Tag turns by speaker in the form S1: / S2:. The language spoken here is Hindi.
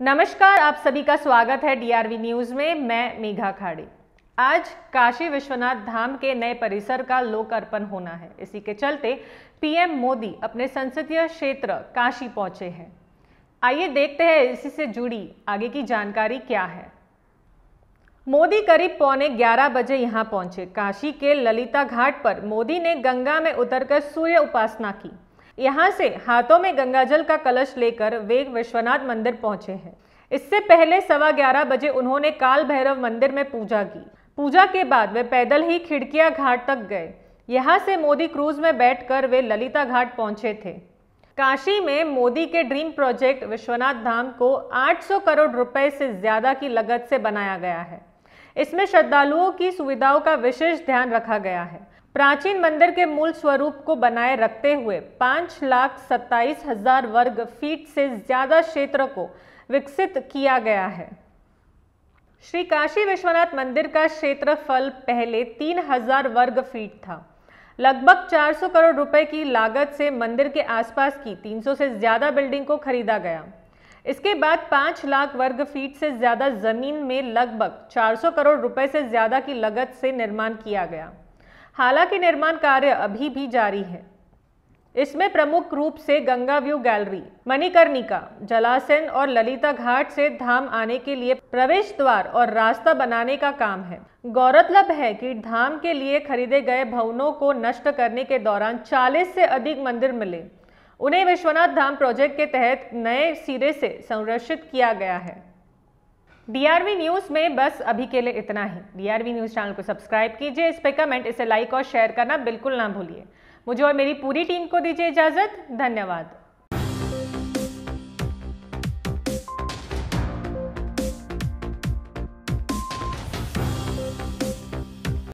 S1: नमस्कार, आप सभी का स्वागत है डीआरवी न्यूज़ में। मैं मेघा खाड़ी। आज काशी विश्वनाथ धाम के नए परिसर का लोकार्पण होना है। इसी के चलते पीएम मोदी अपने संसदीय क्षेत्र काशी पहुँचे हैं। आइए देखते हैं इसी से जुड़ी आगे की जानकारी क्या है। मोदी करीब पौने 11 बजे यहाँ पहुँचे। काशी के ललिता घाट पर मोदी ने गंगा में उतरकर सूर्य उपासना की। यहाँ से हाथों में गंगाजल का कलश लेकर वे विश्वनाथ मंदिर पहुँचे हैं। इससे पहले सवा ग्यारह बजे उन्होंने काल भैरव मंदिर में पूजा की। पूजा के बाद वे पैदल ही खिड़किया घाट तक गए। यहाँ से मोदी क्रूज में बैठकर वे ललिता घाट पहुँचे थे। काशी में मोदी के ड्रीम प्रोजेक्ट विश्वनाथ धाम को 800 करोड़ रुपए से ज़्यादा की लागत से बनाया गया है। इसमें श्रद्धालुओं की सुविधाओं का विशेष ध्यान रखा गया है। प्राचीन मंदिर के मूल स्वरूप को बनाए रखते हुए पाँच लाख सत्ताईस हज़ार वर्ग फीट से ज़्यादा क्षेत्र को विकसित किया गया है। श्री काशी विश्वनाथ मंदिर का क्षेत्रफल पहले तीन हज़ार वर्ग फीट था। लगभग 400 करोड़ रुपए की लागत से मंदिर के आसपास की 300 से ज़्यादा बिल्डिंग को खरीदा गया। इसके बाद 5 लाख वर्ग फीट से ज़्यादा ज़मीन में लगभग 400 करोड़ रुपए से ज़्यादा की लागत से निर्माण किया गया। हालाँकि निर्माण कार्य अभी भी जारी है। इसमें प्रमुख रूप से गंगा व्यू गैलरी, मणिकर्णिका जलासन और ललिता घाट से धाम आने के लिए प्रवेश द्वार और रास्ता बनाने का काम है। गौरतलब है कि धाम के लिए खरीदे गए भवनों को नष्ट करने के दौरान 40 से अधिक मंदिर मिले। उन्हें विश्वनाथ धाम प्रोजेक्ट के तहत नए सिरे से संरक्षित किया गया है। डीआरवी न्यूज़ में बस अभी के लिए इतना ही। डीआरवी न्यूज़ चैनल को सब्सक्राइब कीजिए, इस पर कमेंट, इसे लाइक और शेयर करना बिल्कुल ना भूलिए। मुझे और मेरी पूरी टीम को दीजिए इजाज़त। धन्यवाद।